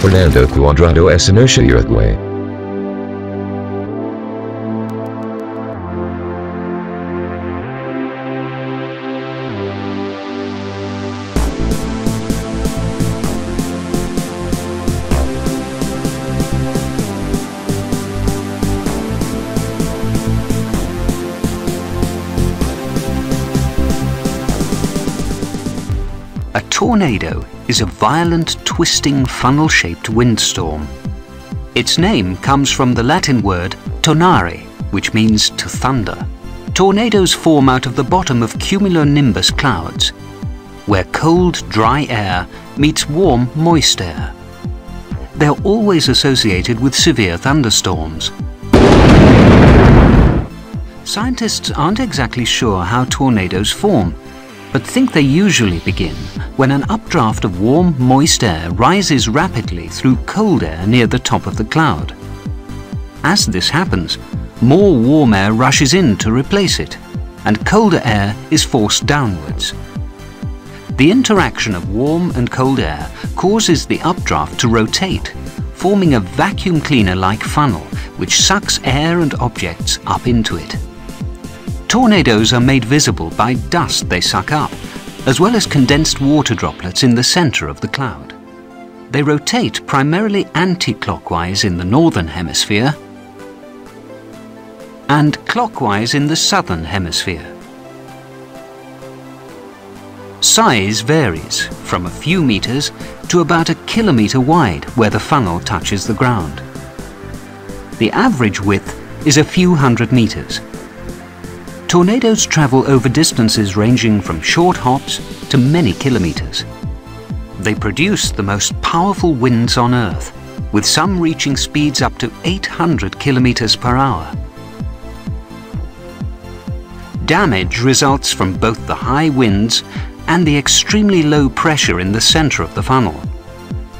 Fernando Cuadrado S. inertia earthquake. A tornado is a violent, twisting, funnel-shaped windstorm. Its name comes from the Latin word tonare, which means to thunder. Tornadoes form out of the bottom of cumulonimbus clouds, where cold, dry air meets warm, moist air. They're always associated with severe thunderstorms. Scientists aren't exactly sure how tornadoes form, but think they usually begin when an updraft of warm, moist air rises rapidly through cold air near the top of the cloud. As this happens, more warm air rushes in to replace it, and colder air is forced downwards. The interaction of warm and cold air causes the updraft to rotate, forming a vacuum cleaner-like funnel which sucks air and objects up into it. Tornadoes are made visible by dust they suck up, as well as condensed water droplets in the center of the cloud. They rotate primarily anti-clockwise in the northern hemisphere and clockwise in the southern hemisphere. Size varies from a few meters to about a kilometer wide where the funnel touches the ground. The average width is a few hundred meters Tornadoes travel over distances ranging from short hops to many kilometers. They produce the most powerful winds on Earth, with some reaching speeds up to 800 kilometers per hour. Damage results from both the high winds and the extremely low pressure in the center of the funnel.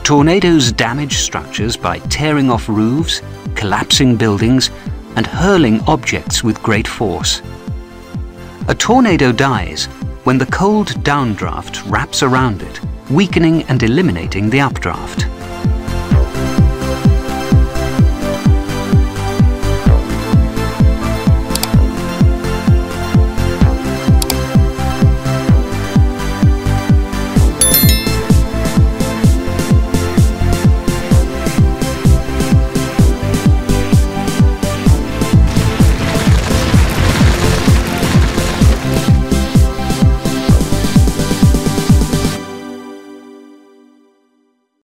Tornadoes damage structures by tearing off roofs, collapsing buildings, and hurling objects with great force. A tornado dies when the cold downdraft wraps around it, weakening and eliminating the updraft.